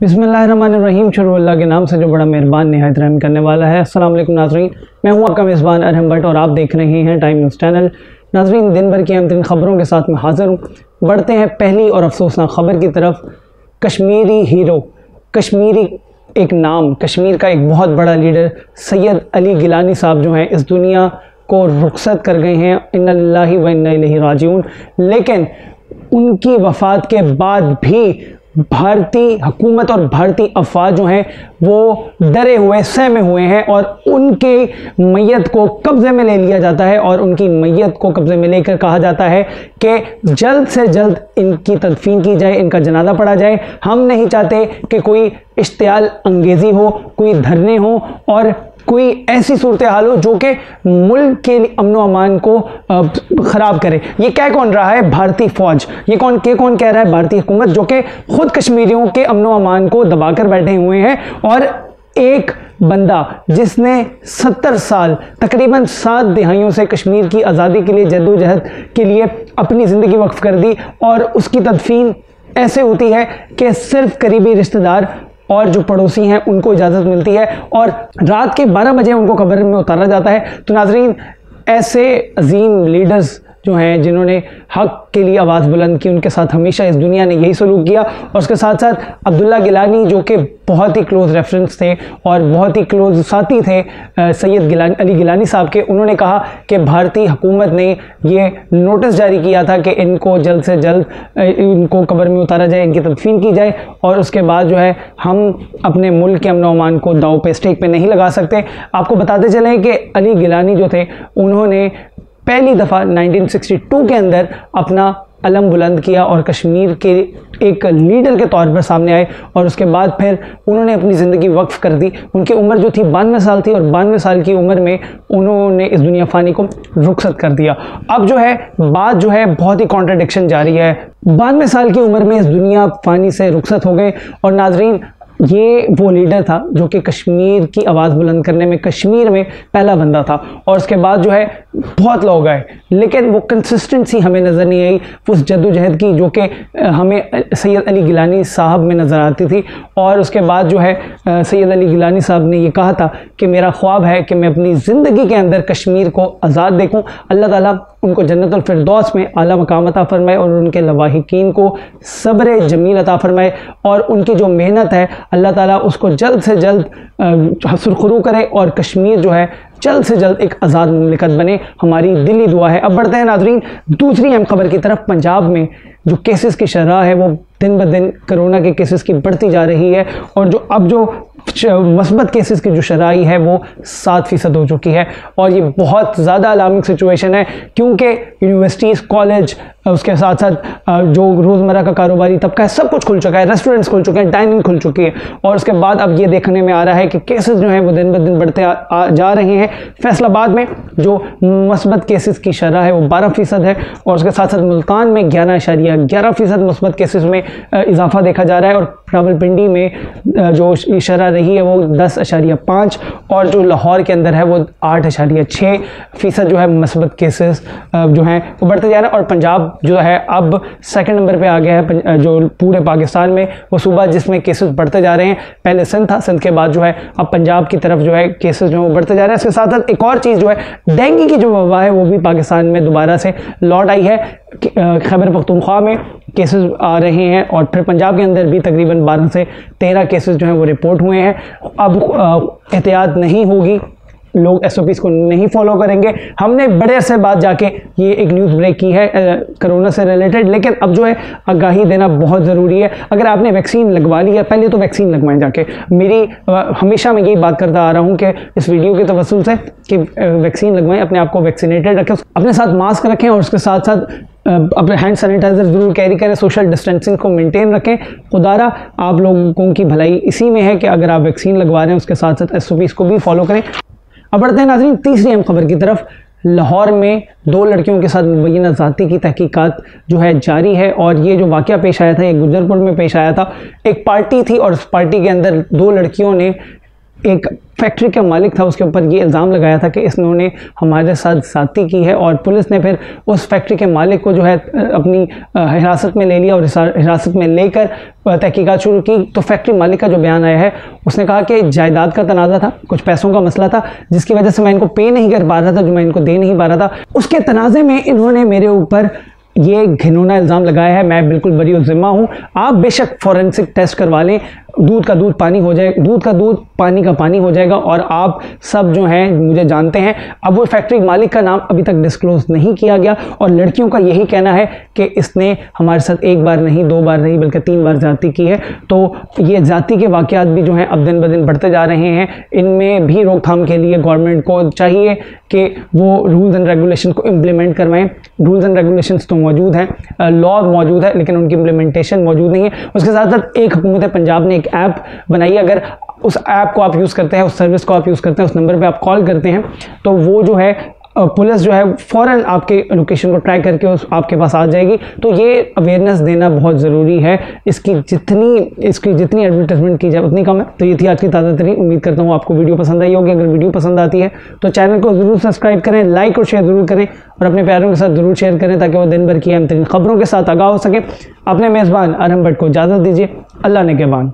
बिस्मिल्लाहिर्रहमानिर्रहीम। शुरू अल्लाह के नाम से जो बड़ा मेहरबान, नहायत रहम करने वाला है। वालेकुम नाजरीन। मैं हूँ आपका मेज़बान अरहम भट्ट और आप देख रहे हैं टाइम न्यूज़ चैनल नाजरीन, दिन भर की अहम तीन खबरों के साथ मैं हाज़िर हूँ। बढ़ते हैं पहली और अफसोसनाक खबर की तरफ़। कश्मीरी हीरो, कश्मीरी एक नाम, कश्मीर का एक बहुत बड़ा लीडर सैयद अली गिलानी साहब जो हैं, इस दुनिया को रुखसत कर गए हैं। इन व राजून लेकिन उनकी वफ़ात के बाद भी भारतीय हुकूमत और भारतीय अफवाज जो हैं, वो डरे हुए, सहमे हुए हैं और उनके मैयत को कब्ज़े में ले लिया जाता है और उनकी मैयत को कब्ज़े में लेकर कहा जाता है कि जल्द से जल्द इनकी तदफीन की जाए, इनका जनाजा पड़ा जाए। हम नहीं चाहते कि कोई इश्तियाल अंगेज़ी हो, कोई धरने हो और कोई ऐसी सूरत हाल हो जो कि मुल्क के अमन अमान को ख़राब करे। ये क्या कौन रहा है? भारतीय फ़ौज। ये कौन, के कौन कह रहा है? भारतीय हुकूमत, जो कि ख़ुद कश्मीरियों के अमन अमान को दबाकर बैठे हुए हैं। और एक बंदा जिसने सत्तर साल, तकरीबन सात दिहाइयों से कश्मीर की आज़ादी के लिए जद्दोजहद के लिए अपनी ज़िंदगी वक्फ कर दी और उसकी तदफीन ऐसे होती है कि सिर्फ़ करीबी रिश्तेदार और जो पड़ोसी हैं, उनको इजाज़त मिलती है और रात के 12 बजे उनको कब्र में उतारा जाता है। तो नाजरीन, ऐसे अजीम लीडर्स जो हैं, जिन्होंने हक के लिए आवाज़ बुलंद की, उनके साथ हमेशा इस दुनिया ने यही सलूक किया। और उसके साथ साथ अब्दुल्ला गिलानी, जो कि बहुत ही क्लोज़ रेफरेंस थे और बहुत ही क्लोज़ साथी थे सैयद गिलानी, अली गिलानी साहब के, उन्होंने कहा कि भारतीय हुकूमत ने ये नोटिस जारी किया था कि इनको जल्द से जल्द इनको कब्र में उतारा जाए, इनकी तदफीन की जाए और उसके बाद जो है, हम अपने मुल्क के अमन अमान को दाव पे स्टेक पे नहीं लगा सकते। आपको बताते चलें कि अली गिलानी जो थे, उन्होंने पहली दफ़ा 1962 के अंदर अपना अलम बुलंद किया और कश्मीर के एक लीडर के तौर पर सामने आए और उसके बाद फिर उन्होंने अपनी ज़िंदगी वक्फ कर दी। उनकी उम्र जो थी बानवे साल थी और बानवे साल की उम्र में उन्होंने इस दुनिया फ़ानी को रुखसत कर दिया। अब जो है, बात जो है बहुत ही कॉन्ट्रडिक्शन जारी है। बानवे साल की उम्र में इस दुनिया फ़ानी से रुखसत हो गए और नाजरीन ये वो लीडर था जो कि कश्मीर की आवाज़ बुलंद करने में, कश्मीर में पहला बंदा था। और उसके बाद जो है, बहुत लोग आए, लेकिन वो कंसिस्टेंसी हमें नज़र नहीं आई। उस जद्दोजहद की जो कि हमें सैयद अली गिलानी साहब में नज़र आती थी। और उसके बाद जो है सैयद अली गिलानी साहब ने ये कहा था कि मेरा ख्वाब है कि मैं अपनी ज़िंदगी के अंदर कश्मीर को आज़ाद देखूँ। अल्लाह ताला उनको जन्नतफरदौस में आला मकाम अता फ़रमाए और उनके लवाहिकीन को सब्र जमील अता फ़रमाए। और उनकी जो मेहनत है अल्लाह ताला उसको जल्द से जल्द सुरखरू करे और कश्मीर जो है, जल्द से जल्द एक आज़ाद ममलिकत बने। हमारी दिली दुआ है। अब बढ़ते हैं नाजरीन। दूसरी अहम खबर की तरफ़ पंजाब में जो केसेस की शरह है, वो दिन ब दिन कोरोना के केसेस की बढ़ती जा रही है और जो अब जो मस्बत केसेस की जो शराई है, वो सात फ़ीसद हो चुकी है। और ये बहुत ज़्यादा अलार्मिंग सिचुएशन है, क्योंकि यूनिवर्सिटीज़ कॉलेज उसके साथ साथ जो रोज़मर्रा का कारोबारी तबका है सब कुछ खुल चुका है रेस्टोरेंट्स खुल चुके हैं डाइनिंग खुल चुकी है। और उसके बाद अब ये देखने में आ रहा है कि केसेस जो हैं वो दिन ब दिन बढ़ते आ, आ, जा रहे हैं। फैसलाबाद में जो मस्बत केसेस की शरह है वो बारह फ़ीसद है। और उसके साथ साथ मुल्तान में ग्यारह अशारिया ग्यारह फ़ीसद मस्बत केसेस में इजाफा देखा जा रहा है। और रावलपिंडी में जो शरह रही है वो दस अशारिया पाँच। और जो लाहौर के अंदर है वो आठ अशारिया छः फ़ीसद जो है मस्बत केसेस जो हैं वो बढ़ते जा रहे हैं। और पंजाब जो है अब सेकंड नंबर पे आ गया है जो पूरे पाकिस्तान में वो सूबा जिसमें केसेस बढ़ते जा रहे हैं। पहले सिंध था सिंध के बाद जो है अब पंजाब की तरफ़ जो है केसेस जो है बढ़ते जा रहे हैं। इसके साथ साथ एक और चीज़ जो है, डेंगू की जो वबा है वो भी पाकिस्तान में दोबारा से लौट आई है। खैबर पख्तूनख्वा में केसेस आ रहे हैं और फिर पंजाब के अंदर भी तकरीबन बारह से तेरह केसेस जो हैं वो रिपोर्ट हुए हैं। अब एहतियात नहीं होगी। लोग एस को नहीं फॉलो करेंगे। हमने बड़े अरसे बाद जाके ये एक न्यूज़ ब्रेक की है कोरोना से रिलेटेड लेकिन अब जो है, आगाही देना बहुत ज़रूरी है। अगर आपने वैक्सीन लगवा ली है, पहले तो वैक्सीन लगवाएँ जाके। मेरी हमेशा मैं यही बात करता आ रहा हूँ कि इस वीडियो के तवसल से कि वैक्सीन लगवाएँ, अपने आप को वैक्सीनेटेड रखें अपने साथ मास्क रखें और उसके साथ साथ अपने हैंड सैनिटाइज़र ज़रूर कैरी करें सोशल डिस्टेंसिंग को मेंटेन रखें। खुदारा, आप लोगों की भलाई इसी में है कि अगर आप वैक्सीन लगवा रहे हैं, उसके साथ साथ एस को भी फॉलो करें। अब बढ़ते हैं नाजरीन तीसरी अहम खबर की तरफ़। लाहौर में दो लड़कियों के साथ मुबैना ज़ाती की तहकीकात जो है जारी है और ये जो वाक़ पेश आया था, ये गुजरपुर में पेश आया था। एक पार्टी थी और उस पार्टी के अंदर दो लड़कियों ने एक फैक्ट्री का मालिक था, उसके ऊपर ये इल्ज़ाम लगाया था कि इसने हमारे साथ साथी की है और पुलिस ने फिर उस फैक्ट्री के मालिक को जो है अपनी हिरासत में ले लिया और हिरासत में लेकर तहकीकत शुरू की। तो फैक्ट्री मालिक का जो बयान आया है, उसने कहा कि जायदाद का तनाज़ा था, कुछ पैसों का मसला था, जिसकी वजह से मैं इनको पे नहीं कर पा रहा था, जो मैं इनको दे नहीं पा रहा था। उसके तनाज़े में इन्होंने मेरे ऊपर ये घिनौना इल्ज़ाम लगाया है, मैं बिल्कुल बरी ज़िम्मा हूँ। आप बेशक फॉरेंसिक टेस्ट करवा लें दूध का दूध पानी हो जाए, दूध का दूध पानी का पानी हो जाएगा और आप सब जो हैं, मुझे जानते हैं, अब वो फैक्ट्री मालिक का नाम अभी तक डिस्क्लोज नहीं किया गया और लड़कियों का यही कहना है कि इसने हमारे साथ एक बार नहीं, दो बार नहीं, बल्कि तीन बार जाति की है। तो ये जाति के वाक़ात भी जो हैं, अब दिन ब दिन बढ़ते जा रहे हैं। इनमें भी रोकथाम के लिए गवर्नमेंट को चाहिए कि वो रूल्स एंड रेगुलेशन को इम्प्लीमेंट करवाएँ। रूल्स एंड रेगुलेशन तो मौजूद हैं लॉ मौजूद है, लेकिन उनकी इम्प्लीमेंटेशन मौजूद नहीं है। उसके साथ साथ एक हुकूमत है, पंजाब ने एक ऐप बनाइए। अगर उस ऐप को आप यूज़ करते हैं, उस सर्विस को आप यूज़ करते हैं, उस नंबर पे आप कॉल करते हैं तो वो जो है पुलिस जो है फ़ौरन आपके लोकेशन को ट्रैक करके उस आपके पास आ जाएगी। तो ये अवेयरनेस देना बहुत ज़रूरी है। इसकी जितनी इसकी जितनी एडवर्टाइजमेंट की जाए, उतनी कम है। तो ये थी आज की ताज़ा तरीन। उम्मीद करता हूँ आपको वीडियो पसंद आई होगी। अगर वीडियो पसंद आती है तो चैनल को ज़रूर सब्सक्राइब करें लाइक और शेयर ज़रूर करें और अपने प्यारों के साथ ज़रूर शेयर करें ताकि वो दिन भर की अहम तरीन खबरों के साथ आगाह हो सके। अपने मेज़बान आरम भट्ट को इजाज़त दीजिए। अल्लाह ने के बान।